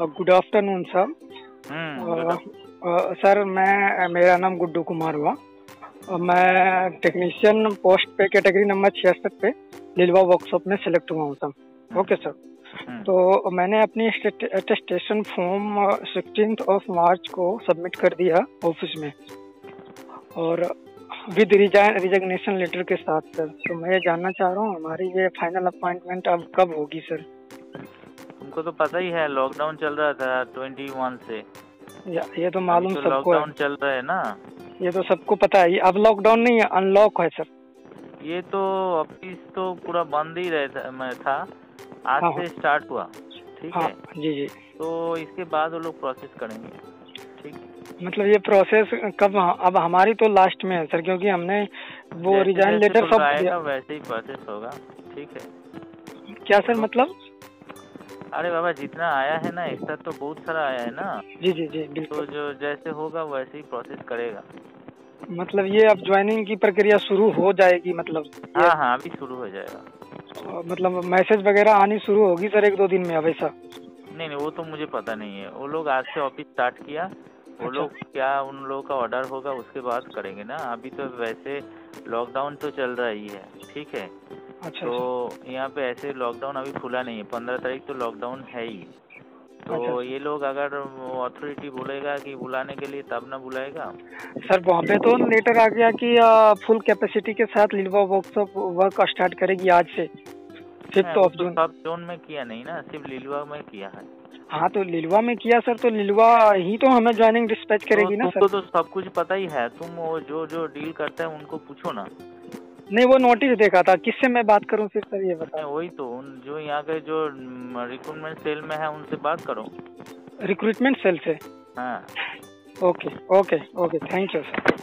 Good afternoon sir sir मैं मेरा नाम गुड्डू कुमार हुआ। अ, मैं टेक्नीशियन पोस्ट पे कैटेगरी नंबर छियासठ पे लिलवा वर्कशॉप में सेलेक्ट हुआ हूँ सर ओके सर तो मैंने अपनी attestation form sixteen of March को सबमिट कर दिया ऑफ़िस में। और विद रिजग्नेशन लेटर के साथ सर तो मैं ये जानना चाह रहा हूँ हमारी ये फाइनल अपॉइंटमेंट अब कब होगी सर तुमको तो पता ही है लॉकडाउन चल रहा था ट्वेंटी वन से। ये तो मालूम तो सबको लॉकडाउन चल रहा है ना। ये तो सबको पता है। अब लॉकडाउन नहीं है अनलॉक है सर। ये तो ऑफ़िस तो पूरा बंद ही रहता में था। आज हाँ, से हाँ। स्टार्ट हुआ ठीक हाँ है? जी जी। तो इसके बाद वो लोग प्रोसेस करेंगे ठीक? मतलब ये प्रोसेस कब अब हमारी तो लास्ट में है सर क्योंकि हमने वो रिजाइन लेटर सब वैसे ही प्रोसेस होगा ठीक है? क्या सर मतलब? अरे बाबा जितना आया है ना एक तो बहुत सारा आया है ना। जी जी जी बिल्कुल। तो जो जैसे होगा वैसे ही प्रोसेस करेगा। मतलब ये अब ज्वाइनिंग की प्रक्रिया शुरू हो जाएगी मतलब हाँ हाँ अभी शुरू हो जाएगा। मतलब मैसेज वगैरह आनी शुरू होगी सर एक दो दिन में अब ऐसा? नहीं नहीं वो तो मुझे पता नहीं है। वो लोग आज से ऑफ़िस स्टार्ट किया वो अच्छा। लोग क्या उन लोगों का ऑर्डर होगा उसके बाद करेंगे ना। अभी तो वैसे लॉकडाउन तो चल रहा ही है ठीक है? अच्छा तो यहाँ पे ऐसे लॉकडाउन अभी खुला नहीं है। पंद्रह तारीख तो लॉकडाउन है ही। तो अच्छा। तो ये लोग अगर अथॉरिटी बोलेगा कि बुलाने के लिए तब ना बुलाएगा? सर वहाँ पे तो लेटर आ गया कि फुल कैपेसिटी के साथ लिलवा वर्कशॉप वर्क स्टार्ट करेगी आज से। फिफ्थ ऑफ़ तो जून सब जोन में किया नहीं ना सिर्फ़ लिलुआ में किया है। हाँ तो लिलवा में किया सर तो लिलवा ही तो हमें ज्वाइनिंग डिस्पैच करेगी तो ना सर तो सब कुछ पता ही है तुम वो जो जो डील करते है उनको पूछो ना। नहीं वो नोटिस देखा था किससे मैं बात करूँ फिर सर ये मैं बताओ वही तो उन जो यहाँ के जो रिक्रूटमेंट सेल में है उनसे बात करो। रिक्रूटमेंट सेल से? हाँ। Okay okay okay thank you sir